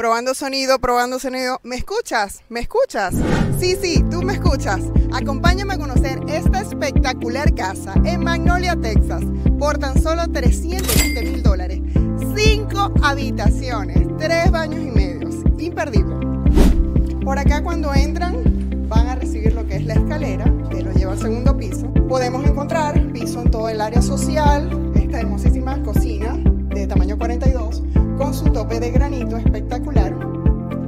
Probando sonido, probando sonido. ¿Me escuchas? ¿Me escuchas? Sí, sí, tú me escuchas. Acompáñame a conocer esta espectacular casa en Magnolia, Texas, por tan solo 320 mil dólares. Cinco habitaciones, tres baños y medios. Imperdible. Por acá cuando entran van a recibir lo que es la escalera que los lleva al segundo piso. Podemos encontrar piso en todo el área social, espectacular.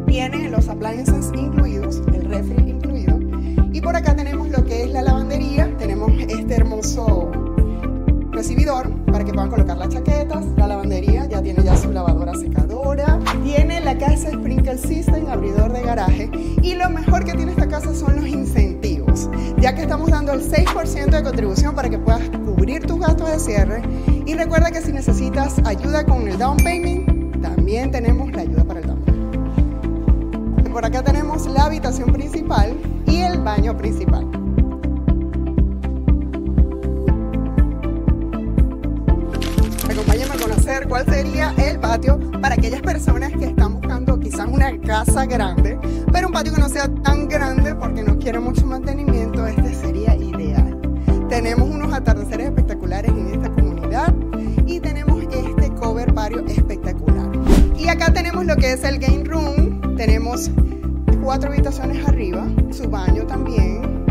Vienen los appliances incluidos, el refri incluido. Y por acá tenemos lo que es la lavandería. Tenemos este hermoso recibidor para que puedan colocar las chaquetas. La lavandería ya tiene ya su lavadora secadora. Tiene la casa Sprinkle System, abridor de garaje. Y lo mejor que tiene esta casa son los incentivos, ya que estamos dando el 6% de contribución para que puedas cubrir tus gastos de cierre. Y recuerda que si necesitas ayuda con el down payment, tenemos la ayuda para el down Por acá tenemos la habitación principal y el baño principal. Acompáñenme a conocer cuál sería el patio para aquellas personas que están buscando quizás una casa grande, pero un patio que no sea tan grande acá tenemos lo que es el game room. Tenemos cuatro habitaciones arriba, su baño también,